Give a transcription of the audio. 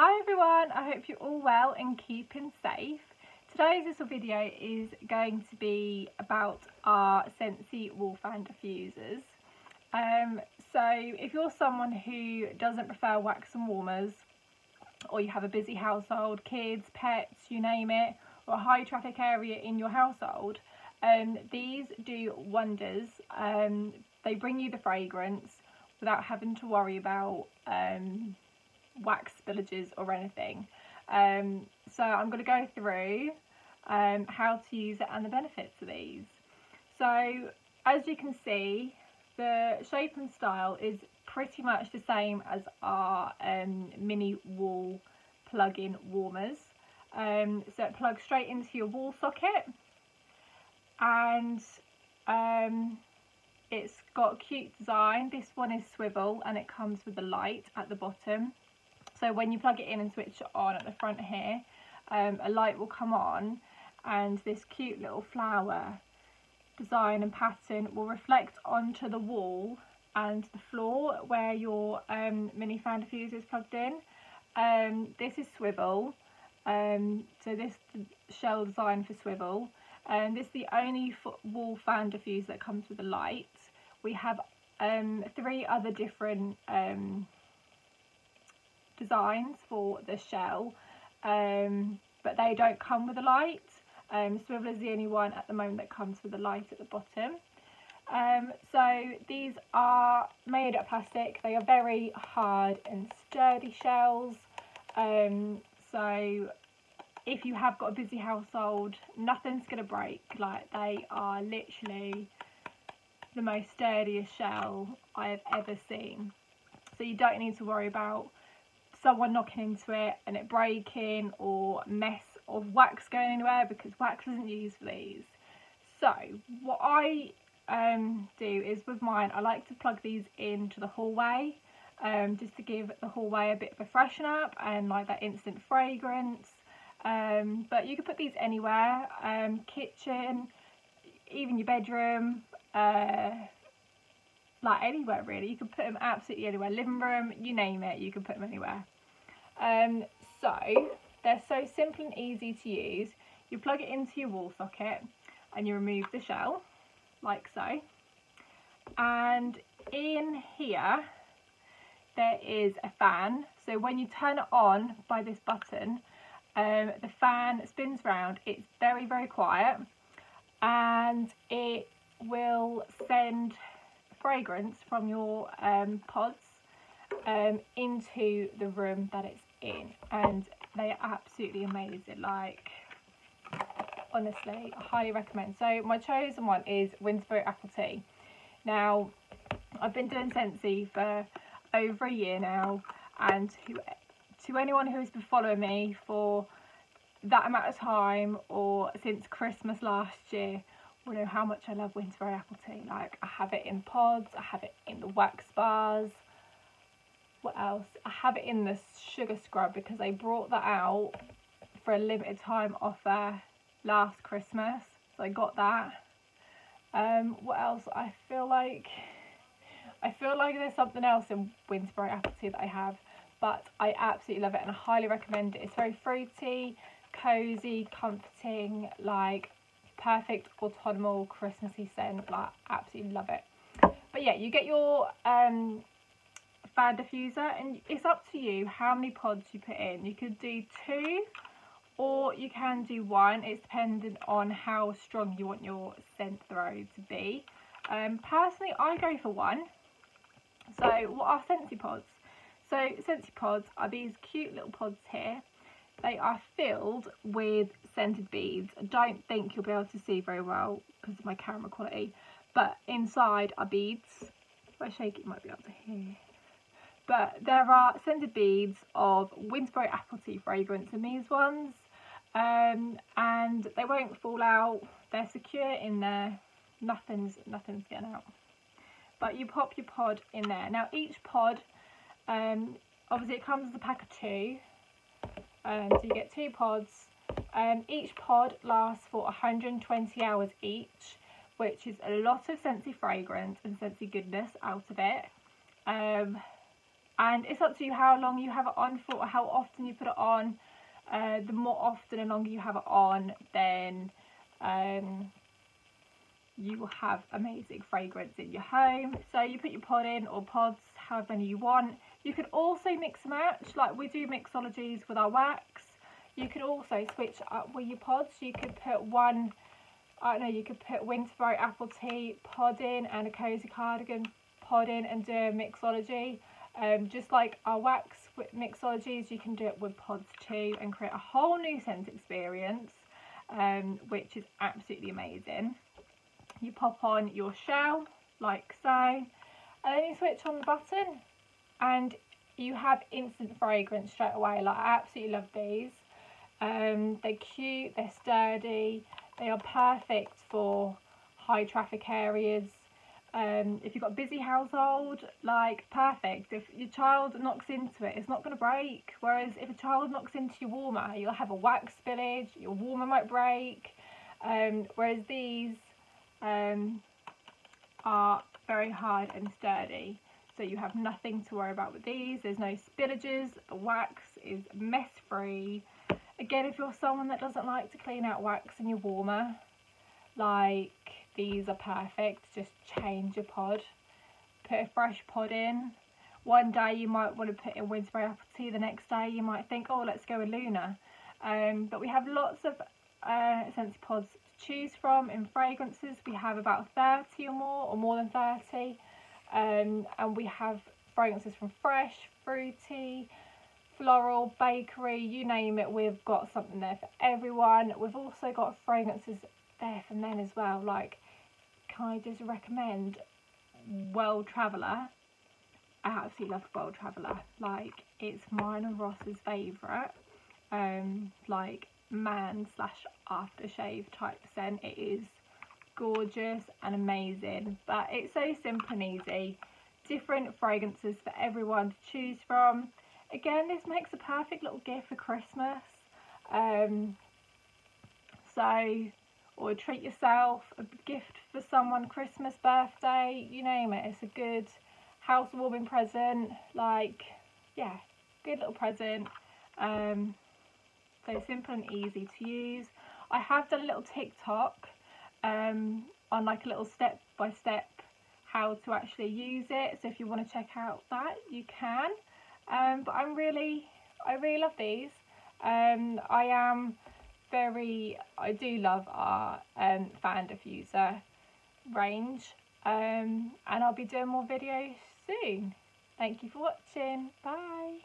Hi everyone, I hope you're all well and keeping safe. Today's little video is going to be about our Scentsy wall fan diffusers. Um, so if you're someone who doesn't prefer wax and warmers or you have a busy household, kids, pets, you name it, or a high traffic area in your household, um, these do wonders. Um, they bring you the fragrance without having to worry about um, wax spillages or anything. Um, so I'm going to go through um, how to use it and the benefits of these. So as you can see, the shape and style is pretty much the same as our um, mini wall plug-in warmers. Um, so it plugs straight into your wall socket and um, it's got a cute design. This one is swivel and it comes with a light at the bottom. So when you plug it in and switch it on at the front here, um, a light will come on and this cute little flower design and pattern will reflect onto the wall and the floor where your um, mini fan diffuser is plugged in. Um, this is swivel, um, so this shell design for swivel. And this is the only wall fan diffuser that comes with a light. We have um, three other different um, designs for the shell um, but they don't come with a light. Um, swivel is the only one at the moment that comes with a light at the bottom. Um, so these are made of plastic. They are very hard and sturdy shells. Um, so if you have got a busy household nothing's going to break. Like they are literally the most sturdiest shell I have ever seen. So you don't need to worry about someone knocking into it and it breaking or mess of wax going anywhere because wax isn't used for these. So what I um, do is with mine, I like to plug these into the hallway um, just to give the hallway a bit of a freshen up and like that instant fragrance. Um, but you can put these anywhere, um, kitchen, even your bedroom, uh, like anywhere really you can put them absolutely anywhere living room you name it you can put them anywhere um, so they're so simple and easy to use. You plug it into your wall socket and you remove the shell like so. And in here there is a fan. So when you turn it on by this button um, the fan spins round. It's very very quiet and it will send fragrance from your um, pods um, into the room that it's in and they are absolutely amazing like honestly I highly recommend so my chosen one is Winterberry apple tea now I've been doing Scentsy for over a year now and to, to anyone who's been following me for that amount of time or since Christmas last year will know how much I love Winterberry apple tea. Like I have it in pods, I have it in the wax bars. What else? I have it in the sugar scrub because they brought that out for a limited time offer last Christmas. So I got that. Um, what else? I feel like I feel like there's something else in Winterberry apple tea that I have, but I absolutely love it and I highly recommend it. It's very fruity, cozy, comforting, like perfect autumnal Christmassy scent. Like, absolutely love it. But yeah, you get your um, diffuser and it's up to you how many pods you put in. You could do two or you can do one. It's dependent on how strong you want your scent throw to be. Um, personally, I go for one. So what are Scentsy pods? So Scentsy pods are these cute little pods here they are filled with scented beads. I don't think you'll be able to see very well because of my camera quality. But inside are beads. If I shake it, you might be able to hear. But there are scented beads of Winterberry apple tea fragrance in these ones. Um, and they won't fall out. They're secure in there. Nothing's, nothing's getting out. But you pop your pod in there. Now each pod, um, obviously it comes as a pack of two um, so you get two pods. Um, each pod lasts for 120 hours each, which is a lot of Scentsy fragrance and Scentsy goodness out of it. Um, and it's up to you how long you have it on for or how often you put it on. Uh, the more often and longer you have it on then um, you will have amazing fragrance in your home. So you put your pod in or pods however many you want. You can also mix and match. Like we do mixologies with our wax. You can also switch up with your pods. You could put one I don't know you could put Winterberry apple tea pod in and a cozy cardigan pod in and do a mixology um, just like our wax mixologies, you can do it with pods too and create a whole new scent experience, um, which is absolutely amazing. You pop on your shell, like so, and then you switch on the button and you have instant fragrance straight away. Like I absolutely love these. Um, they're cute, they're sturdy, they are perfect for high traffic areas um, if you've got a busy household, like perfect. If your child knocks into it, it's not going to break. Whereas if a child knocks into your warmer, you'll have a wax spillage, your warmer might break. Um, whereas these um, are very hard and sturdy. So you have nothing to worry about with these. There's no spillages. The wax is mess free. Again, if you're someone that doesn't like to clean out wax in your warmer, like these are perfect. Just change your pod. Put a fresh pod in. One day you might want to put in Winterberry apple tea the next day you might think oh let's go with Luna. Um, but we have lots of uh, pods to choose from. In fragrances we have about 30 or more or more than 30 um, and we have fragrances from fresh fruity floral bakery you name it we've got something there for everyone. We've also got fragrances there for men as well like I just recommend World Traveller. I absolutely love World Traveller. Like, it's mine and Ross's favourite. Um, like, man slash aftershave type scent. It is gorgeous and amazing. But it's so simple and easy. Different fragrances for everyone to choose from. Again, this makes a perfect little gift for Christmas. Um, so or treat yourself, a gift for someone, Christmas, birthday, you name it. It's a good housewarming present, like, yeah, good little present. Um, so simple and easy to use. I have done a little TikTok um, on like a little step by step how to actually use it. So if you want to check out that, you can. Um, but I'm really, I really love these. Um, I am very, I do love our um, fan diffuser range um, and I'll be doing more videos soon. Thank you for watching. Bye.